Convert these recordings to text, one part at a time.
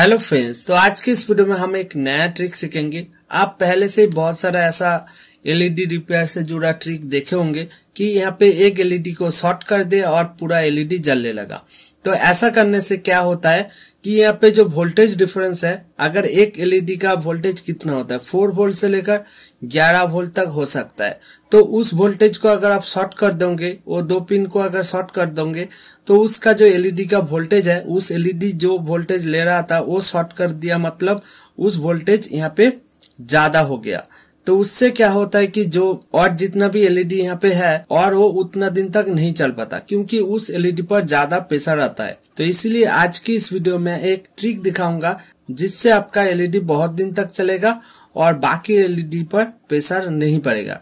Hello friends तो आज के इस वीडियो में हम एक नया ट्रिक सीखेंगे। आप पहले से बहुत सारा ऐसा एलईडी रिपेयर से जुड़ा ट्रिक देखे होंगे कि यहाँ पे एक एलईडी को शॉर्ट कर दे और पूरा एलईडी जलने लगा। तो ऐसा करने से क्या होता है कि यहाँ पे जो वोल्टेज डिफरेंस है, अगर एक एलईडी का वोल्टेज कितना होता है फोर वोल्ट से लेकर ग्यारह वोल्ट तक हो सकता है। तो उस वोल्टेज को अगर आप शॉर्ट कर दोगे, वो दो पिन को अगर शॉर्ट कर दोगे तो उसका जो एलईडी का वोल्टेज है, उस एलईडी जो वोल्टेज ले रहा था, वो शॉर्ट कर दिया मतलब उस वोल्टेज यहाँ पे ज़्यादा हो गया। तो उससे क्या होता है कि जो और जितना भी एलईडी यहाँ पे है, और वो उतना दिन तक नहीं चल पाता, क्योंकि उस एलईडी पर ज़्यादा प्रेशर आता है। तो इसीलिए आज की इस वीडियो में एक ट्रिक दिखाऊँगा, जिससे आपका एलईडी बहुत दिन तक चलेगा और बाकी एलईडी पर प्रेशर नहीं पड़ेगा।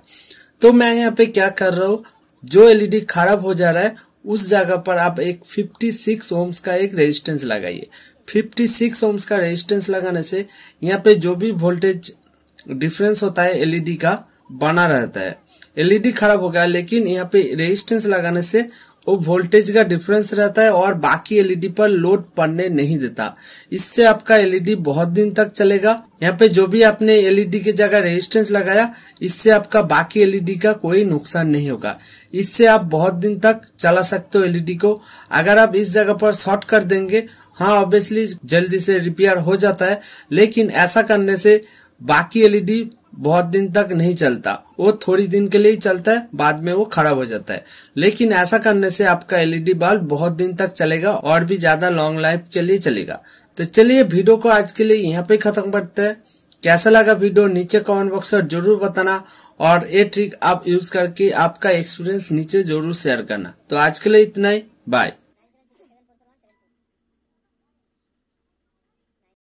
तो मैं यहाँ पे क्या कर रहा हूँ, जो एलईडी खराब हो जा रहा है, उस जगह पर आप एक 56 ओम्स का एक रेजिस्टेंस लगाइए। 56 ओम्स का रेजिस्टेंस लगाने से यहाँ पे जो भी वोल्टेज डिफरेंस होता है एलईडी का, बना रहता है। एलईडी खराब हो गया, लेकिन यहाँ पे रेजिस्टेंस लगाने से वो वोल्टेज का डिफरेंस रहता है और बाकी एलईडी पर लोड पड़ने नहीं देता। इससे आपका एलईडी बहुत दिन तक चलेगा। यहाँ पे जो भी आपने एलईडी की जगह रेजिस्टेंस लगाया, इससे आपका बाकी एलईडी का कोई नुकसान नहीं होगा। इससे आप बहुत दिन तक चला सकते हो एलईडी को। अगर आप इस जगह पर शॉर्ट कर देंगे हाँ ऑब्वियसली जल्दी से रिपेयर हो जाता है, लेकिन ऐसा करने से बाकी एलईडी बहुत दिन तक नहीं चलता। वो थोड़ी दिन के लिए ही चलता है, बाद में वो खराब हो जाता है। लेकिन ऐसा करने से आपका एलईडी बल्ब बहुत दिन तक चलेगा और भी ज़्यादा लॉन्ग लाइफ के लिए चलेगा। तो चलिए, वीडियो को आज के लिए यहाँ पे खत्म करते हैं। कैसा लगा वीडियो, नीचे कमेंट बॉक्स में ज़रूर बताना। और ये ट्रिक आप यूज़ करके आपका एक्सपीरियंस नीचे ज़रूर शेयर करना। तो आज के लिए इतना ही। बाय